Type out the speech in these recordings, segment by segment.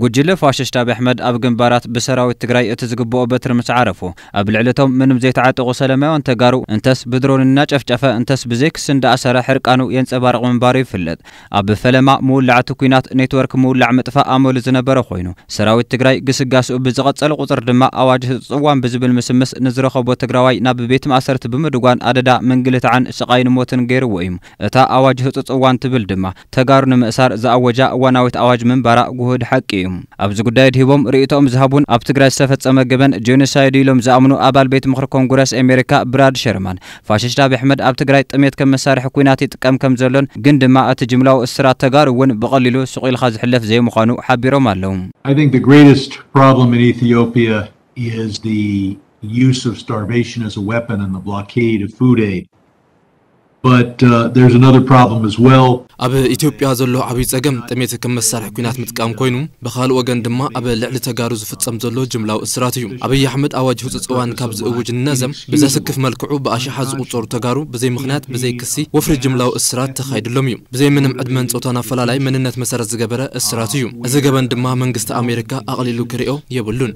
ጉጅለ ፋሽስት አብይ ኣሕመድ ኣብ ግንባራት ብሰራዊት ትግራይ እቲ ዝግብኦ በትሪ ምስ ዓረፉ ኣብ ልዕለቶም ምንም ዘይተዓጠቑ ሰላማውያን ተጋሩ እንተስ ብድሮን እናጨፍጨፈ እንተስ ብዘይ ክሲ እንዳኣሰረ ሕርቃኑ የንፀባርቕ ምንባሩ ይፍለጥ ኣብ ፈለማ ምውላዕቲ ኩናት ኔትወርክ ምውላዕ ምጥፋእ ኣመሉ ዝነበረ ኮይኑ ሰራዊት ትግራይ ግስጋስኡ ብዝቐጸለ ቁፅር ድማ ኣዋጅ ህፅዋን ብዝብል ምስምስ ንዝረኸቦ ትግራዋይ ናብ ቤት ማእሰርቲ ብምድጓን ኣደዳ ምንግልትዓን ስቃይን ሞትን ገይርዎ እዩ እታ ኣዋጅ ህፁፅ እዋን ትብል ድማ ተጋሩ ንምእሳር ዝኣወጃ እዋናዊት ኣዋጅ ምንባራ ጉህድ ሓቂ እዩ ኣብዚ ጉዳይ ድሂቦም ርእቶኦም ዝሃቡን ኣብ ትግራይ ዝተፈጸመ ገበን ጄኖሳይድ ኢሎም ዝኣምኑ ኣባል ቤት ምክሪ ኮንግረስ ኣሜሪካ ብራድ ሸርማን ፋሽስት ኣብዪ ኣሕመድ ኣብ ትግራይ ጥሜት ከም መሳርሒ ኩናት ይጥቀም ከም ዘሎን ግን ድማ እቲ ጅምላዊ እስራት ተጋሩ እውን ብቐሊሉ ስቑኢልካ ዝሕለፍ ዘይምዃኑ ሓቢሮም ኣለዉ I think the greatest problem in Ethiopia is the use of starvation as a weapon and the blockade of food aid. But uh, there's another problem as well. ኣብ ኢትዮጵያ ዘሎ ዓብይ ፀገም ጥሜት ከም መሳርሒ ኩናት ምጥቃም ኮይኑ ብካልእ ወገን ድማ ኣብ ልዕሊ ተጋሩ ዝፍፀም ዘሎ ጅምላዊ እስራት እዩ ኣብይ ኣሕመድ ኣዋጅ ህፁፅ እዋን ካብ ዝእውጅ ነዘም ብዘስክፍ መልክዑ ብኣሽሓ ዝቁፀሩ ተጋሩ ብዘይ ምክንያት ብዘይ ክሲ ወፍሪ ጅምላዊ እስራት ተኻይድሎም እዩ ብዘይ ምንም ዕድመን ፆታን ኣፈላላይ መንነት መሰረት ዝገበረ እስራት እዩ እዚ ገበን ድማ መንግስቲ ኣሜሪካ ኣቕሊሉ ክሪኦ የብሉን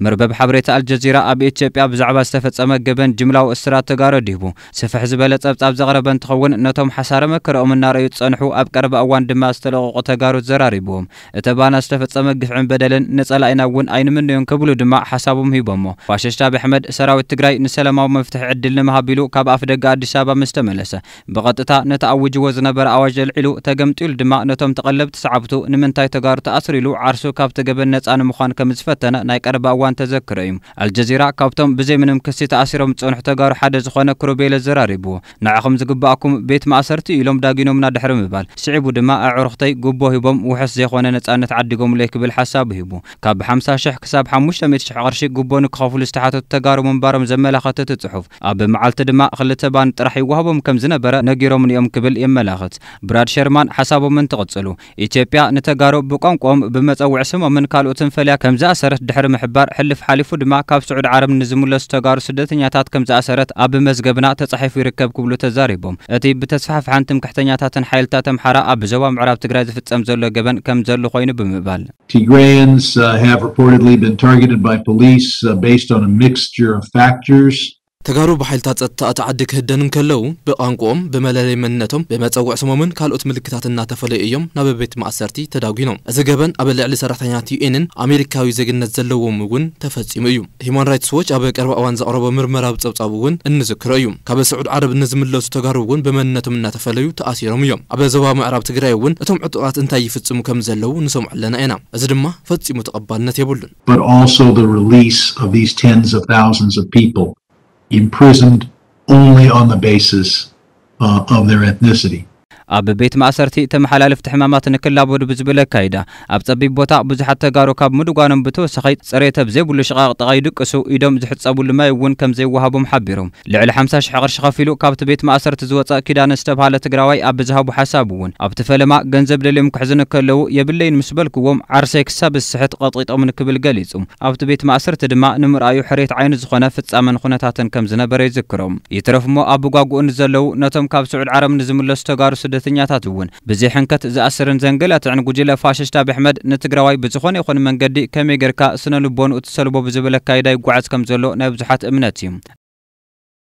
مربب حبريت الجزيرة أبي إثيوبيا بزعبة استفزم جبن جملة وإسرات تجارة ديبو سفح زبالة أبطاب زغرب تخون نتهم حسارة مكر أم النار يتصنحو أب كرب أوان دم استلقوا تجارة زراريبهم اتبانا استفزم جفع بدل نسأل أين أون أين من ينكبلوا دم حسابهم هيبمو فاششتا بحمد سراوت تجري نسلم مفتح عدل نمهابيلو كاب أفدق أديس أبا مستملسة بقطتا نتأوج وزنبر أواجل العلو تجمتيل دم نتهم تقلب تسعبتو نمنتاي تجارة أسريلو عرسو كاب تجبن نسأل مخان كمزفتنا نايك أربا أوان ተኣስሩ ኢሉ ዓርሱ ካብቲ ገበን ነፃ ንምዃን ከም ዝፈተነ ናይ ቀረባ እዋን ተዘክረ እዩ ኣልጀዚራ ካብቶም ብዘይ ምንም ክሲ ተኣሲሮም ዝፀንሑ ተጋሩ ሓደ ዝኾነ ክሩቤለ ዘራሪብዎ ንዕኹም ዝግባኣኩም ቤት ማእሰርቲ ኢሎም ዳጊኖምና ድሕሪ ምባል ስዒቡ ድማ ኣዕሩኽተይ ጉቦ ሂቦም ውሑስ ዘይኮነ ነፃነት ዓዲጎምለይ ክብል ሓሳቡ ሂቡ ካብ ብ50 ሽሕ ክሳብ 500 ሽሕ ቅርሺ ጉቦ ንክኸፍሉ ዝተሓተቱ ተጋሩ ምንባሮም ዘመላኸተ እቲ ጽሑፍ ኣብ መዓልቲ ድማ ክልተ ባን ጥራሕ ይወሃቦም ከም ዝነበረ ነጊሮም ንኦም ክብል የመላኽት ብራድ ሸርማን ሓሳቦምን ትቕጽሉ ኢትዮጵያ ንተጋሩ ብቋንቋኦም ብመፀውዒ ስሞምን ካልኦትን ፈልያ ከም ዝኣሰረት ድሕሪ ምሕባር ሕልፍ ሓሊፉ ድማ ካብ ስዑድ ዓረብ ንዝምለሱ ተጋሩ ስደተኛታት ከም ዝኣሰረት ኣብ መዝገብና ተጻሒፉ ይርከብ ክብሉ ተዛሪቦም እቲ ብተስፋሕፍሓን ትምክሕተኛታትን ሓይልታት ኣምሓራ ኣብ ዞባ ምዕራብ ትግራይ ዝፍጸም ዘሎ ገበን ከም ዘሎ ኮይኑ ብምባል Tigrayans uh, have reportedly been targeted by police uh, based on a mixture of factors. تجارو بحال تات تات التعدك هدنا كلو بأنقوم بملاذ منتهم بمتوقع سمومن كالوت ملكات الناتفليئيهم نببت مأسرتي إذا أزجبا قبل على سرطانياتي إنن أمريكا ويزجن نزلوا موجون تفتيم يوم هيمان رايت سويتش أبيك أربع وانز أربع مرمرة بتبتابون النذكر يوم كبس سعود عرب نزم تجارو تجاربون بمنتهم الناتفليو تأثيرهم يوم قبل زوا معرب تجريون أتم عطرات انت فتيم كم زلو نسمع لنا أنا أزدما فتيم تقبل نتيبولن. But also the release of these tens of thousands of people. Imprisoned only on the basis uh, of their ethnicity. ኣብ ቤት ማእሰርቲ ተመሓላለፍቲ ሕማማት ንክላበዱ ብዝብል ኣካይዳ ኣብ ጸቢብ ቦታ ብዙሓት ተጋሩ ካብ ምድጓኖም ብተወሳኺ ፅሬተ ብዘይብሉ ሽቓቕ ጥቓ ይድቅሱ ኢዶም ዝሕፀቡሉ ማይ እውን ከም ዘይወሃቦም ሓቢሮም ልዕሊ 50 ሽሕ ቅርሺ ከፊሉ ካብቲ ቤት ማእሰርቲ ዝወፀ ኪዳነ ዝተባሃለ ትግራዋይ ኣብ ዝሃቡ ሓሳብ እውን ኣብቲ ፈለማ ገንዘብ ደልዮም ክሕዝኑ ከለዉ የብለይን ምስ በልክዎም ዓርሰይ ክሳብ ዝስሕት ቀጥቂጦም ንክብል ገሊጹ ኣብቲ ቤት ማእሰርቲ ድማ ንምርኣዩ ሕሬት ዓይኒ ዝኾነ ፍጻመን ኩነታትን ከም ዝነበረ ይዝክሮም ይትረፍ እሞ ኣብ ጓጉኡ ንዘለዉ ነቶም ካብ ስዑድ ዓረብ ንዝምለሱ ተጋሩ ስደተኛታት እውን ብዘይ ሕንከት ዝኣስርን ዘንገላትዕን ጉጅለ ፋሽስት ኣብዪ ኣሕመድ ንትግራዋይ ብዝኾነ ይኹን መንገዲ ከመይ ጌርካ ስነ ልቦንኡ ትሰልቦ ብዝብል ኣካይዳ ይጓዓዝ ከም ዘሎ ናይ ብዙሓት እምነት እዩ